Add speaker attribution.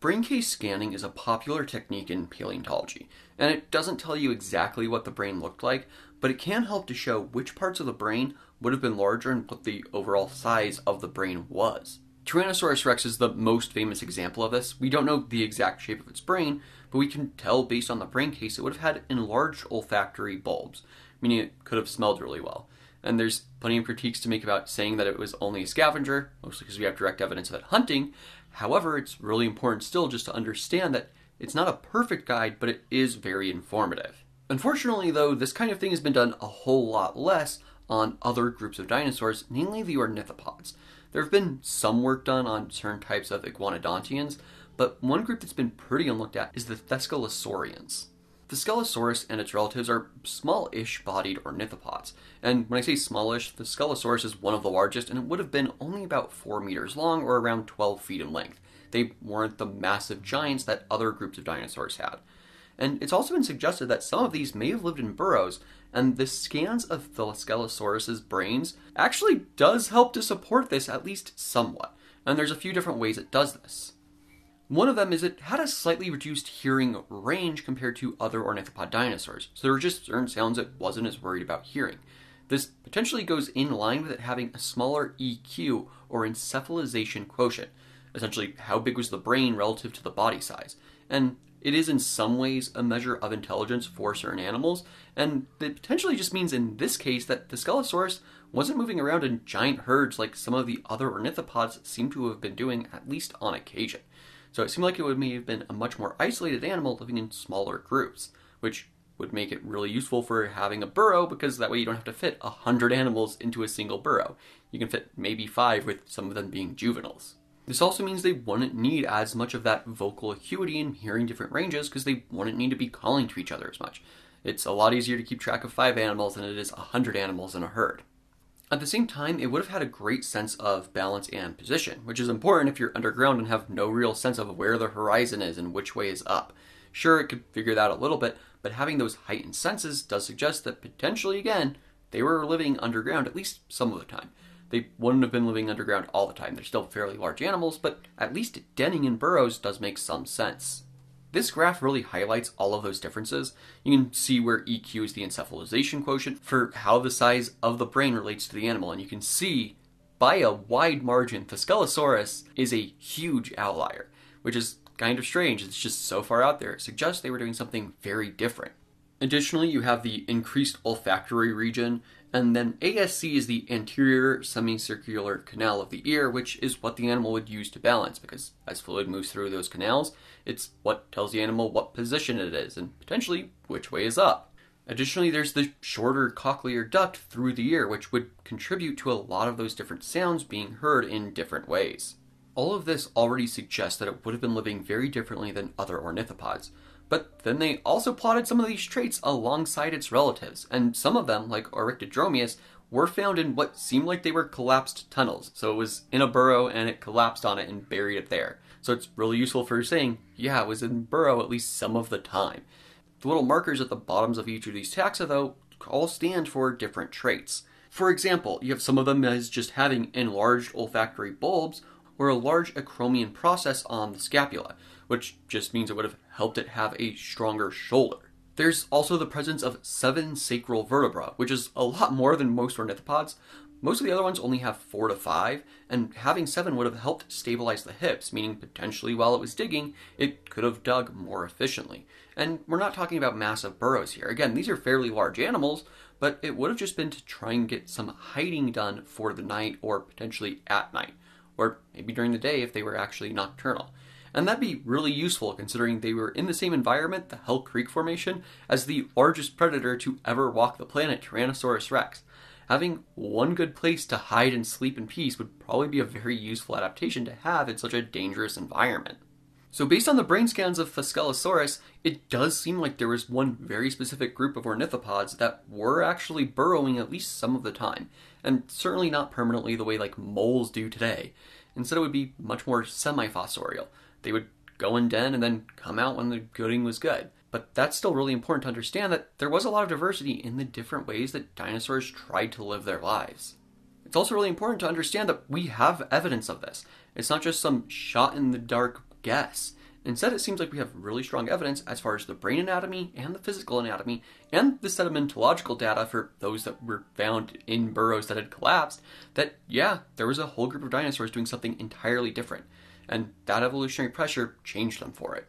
Speaker 1: Brain case scanning is a popular technique in paleontology, and it doesn't tell you exactly what the brain looked like, but it can help to show which parts of the brain would have been larger and what the overall size of the brain was. Tyrannosaurus rex is the most famous example of this. We don't know the exact shape of its brain, but we can tell based on the brain case it would have had enlarged olfactory bulbs, meaning it could have smelled really well. And there's plenty of critiques to make about saying that it was only a scavenger, mostly because we have direct evidence of it hunting, However, it's really important still just to understand that it's not a perfect guide, but it is very informative. Unfortunately, though, this kind of thing has been done a whole lot less on other groups of dinosaurs, namely the ornithopods. There have been some work done on certain types of iguanodontians, but one group that's been pretty unlooked at is the Thescelosaurians. Thescelosaurus and its relatives are small-ish bodied ornithopods. And when I say smallish, Thescelosaurus is one of the largest and it would have been only about 4 meters long or around 12 feet in length. They weren't the massive giants that other groups of dinosaurs had. And it's also been suggested that some of these may have lived in burrows, and the scans of Thescelosaurus's brains actually does help to support this at least somewhat. And there's a few different ways it does this. One of them is it had a slightly reduced hearing range compared to other ornithopod dinosaurs, so there were just certain sounds it wasn't as worried about hearing. This potentially goes in line with it having a smaller EQ or encephalization quotient, essentially how big was the brain relative to the body size. And it is in some ways a measure of intelligence for certain animals, and it potentially just means in this case that Thescelosaurus wasn't moving around in giant herds like some of the other ornithopods seem to have been doing, at least on occasion. So it seemed like it would have been a much more isolated animal living in smaller groups, which would make it really useful for having a burrow because that way you don't have to fit a hundred animals into a single burrow. You can fit maybe five with some of them being juveniles. This also means they wouldn't need as much of that vocal acuity and hearing different ranges because they wouldn't need to be calling to each other as much. It's a lot easier to keep track of five animals than it is a hundred animals in a herd. At the same time, it would have had a great sense of balance and position, which is important if you're underground and have no real sense of where the horizon is and which way is up. Sure, it could figure that out a little bit, but having those heightened senses does suggest that potentially, again, they were living underground at least some of the time. They wouldn't have been living underground all the time. They're still fairly large animals, but at least denning in burrows does make some sense. This graph really highlights all of those differences. You can see where EQ is the encephalization quotient for how the size of the brain relates to the animal, and you can see by a wide margin, Thescelosaurus is a huge outlier, which is kind of strange. It's just so far out there. It suggests they were doing something very different. Additionally, you have the increased olfactory region, and then ASC is the anterior semicircular canal of the ear, which is what the animal would use to balance, because as fluid moves through those canals, it's what tells the animal what position it is, and potentially which way is up. Additionally, there's the shorter cochlear duct through the ear, which would contribute to a lot of those different sounds being heard in different ways. All of this already suggests that it would have been living very differently than other ornithopods, but then they also plotted some of these traits alongside its relatives, and some of them, like Oryctodromeus, were found in what seemed like they were collapsed tunnels. So it was in a burrow and it collapsed on it and buried it there. So it's really useful for saying, yeah, it was in burrow at least some of the time. The little markers at the bottoms of each of these taxa, though, all stand for different traits. For example, you have some of them as just having enlarged olfactory bulbs or a large acromion process on the scapula, which just means it would have helped it have a stronger shoulder. There's also the presence of seven sacral vertebra, which is a lot more than most ornithopods. Most of the other ones only have four to five, and having seven would have helped stabilize the hips, meaning potentially while it was digging, it could have dug more efficiently. And we're not talking about massive burrows here. Again, these are fairly large animals, but it would have just been to try and get some hiding done for the night or potentially at night, or maybe during the day if they were actually nocturnal. And that'd be really useful considering they were in the same environment, the Hell Creek Formation, as the largest predator to ever walk the planet, Tyrannosaurus rex. Having one good place to hide and sleep in peace would probably be a very useful adaptation to have in such a dangerous environment. So, based on the brain scans of Thescelosaurus, it does seem like there was one very specific group of ornithopods that were actually burrowing at least some of the time, and certainly not permanently the way like moles do today. Instead, it would be much more semi fossorial, they would go in den and then come out when the gooding was good. But that's still really important to understand that there was a lot of diversity in the different ways that dinosaurs tried to live their lives. It's also really important to understand that we have evidence of this. It's not just some shot in the dark guess. Instead, it seems like we have really strong evidence as far as the brain anatomy and the physical anatomy and the sedimentological data for those that were found in burrows that had collapsed that, yeah, there was a whole group of dinosaurs doing something entirely different. And that evolutionary pressure changed them for it.